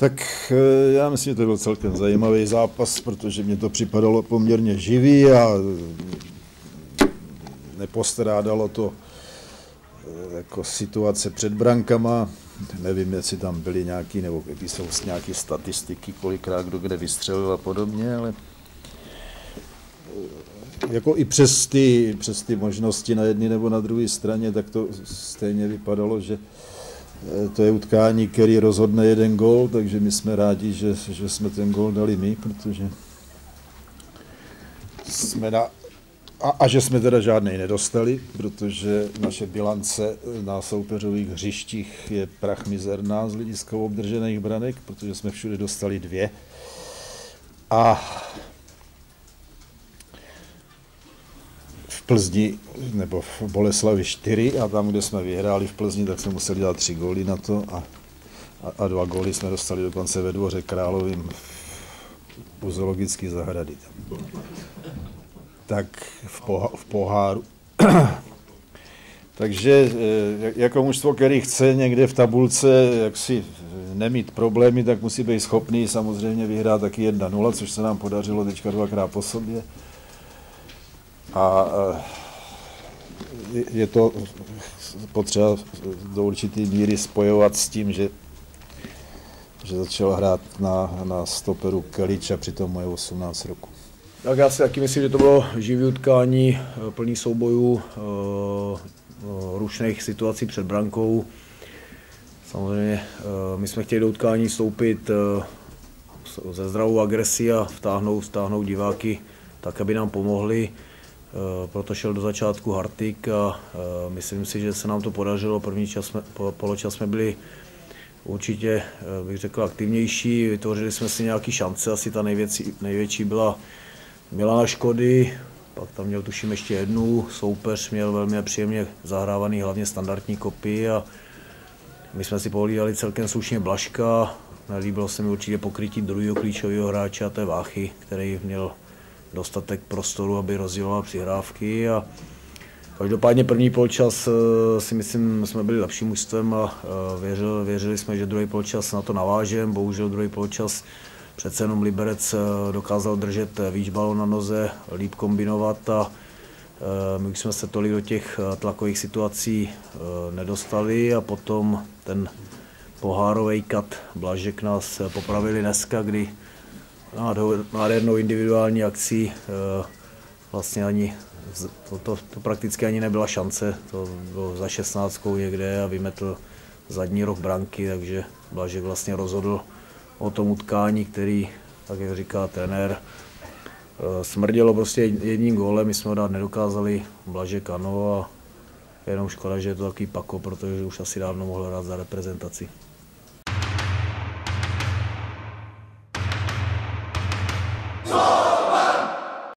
Tak eh, já myslím, že to byl celkem zajímavý zápas, protože mě to připadalo poměrně živý a eh, nepostrádalo to eh, jako situace před brankama. Nevím, jestli tam byly nějaký, nebo jaký jsou nějaké statistiky, kolikrát kdo kde vystřelil a podobně, ale jako i přes ty, přes ty možnosti na jedné nebo na druhé straně, tak to stejně vypadalo, že to je utkání, který rozhodne jeden gol, takže my jsme rádi, že, že jsme ten gol dali my, protože jsme na, a, a že jsme teda žádnej nedostali, protože naše bilance na soupeřových hřištích je prach mizerná z hlediska obdržených branek, protože jsme všude dostali dvě. A Plzni nebo v Boleslavi 4 a tam, kde jsme vyhráli v Plzni, tak jsme museli dát tři góly na to a, a, a dva góly jsme dostali dokonce ve dvoře Královým u zoologické zahrady. Tak v, poha, v poháru. Takže eh, jako mužstvo, který chce někde v tabulce jaksi nemít problémy, tak musí být schopný samozřejmě vyhrát taky 1-0, což se nám podařilo teďka dvakrát po sobě. A je to potřeba do určité míry spojovat s tím, že, že začal hrát na, na stoperu Kelič a přitom moje 18 roku. Tak já si taky myslím, že to bylo živý utkání, plný soubojů, rušných situací před brankou. Samozřejmě my jsme chtěli do utkání stoupit ze zdravou agresí a vtáhnout, vtáhnout diváky tak, aby nám pomohli. Eh, proto šel do začátku Hartik a eh, myslím si, že se nám to podařilo. První čas jsme, poločas jsme byli určitě, eh, bych řekl, aktivnější, vytvořili jsme si nějaké šance, asi ta největší, největší byla Milana Škody, pak tam měl tuším ještě jednu, soupeř měl velmi příjemně zahrávaný hlavně standardní kopy a my jsme si pohlídali celkem slušně Blaška, líbilo se mi určitě pokrytí druhého klíčového hráče a to je Váchy, který měl dostatek prostoru, aby rozděloval přihrávky a Každopádně první polčas eh, si myslím, jsme byli lepším mužstvem a eh, věřili, věřili jsme, že druhý polčas na to navážem. Bohužel druhý polčas přece jenom Liberec eh, dokázal držet víc balon na noze, líp kombinovat a my už jsme se tolik do těch tlakových situací nedostali a potom ten pohárový kat Blažek nás popravili dneska, kdy nádhernou individuální akcí. Eh, vlastně ani, to, to, to prakticky ani nebyla šance, to bylo za 16 někde a vymetl zadní roh branky, takže Blažek vlastně rozhodl o tom utkání, který, tak jak říká trenér, eh, smrdělo prostě jedním gólem, my jsme ho dát nedokázali, Blažek ano a jenom škoda, že je to takový pako, protože už asi dávno mohl hrát za reprezentaci.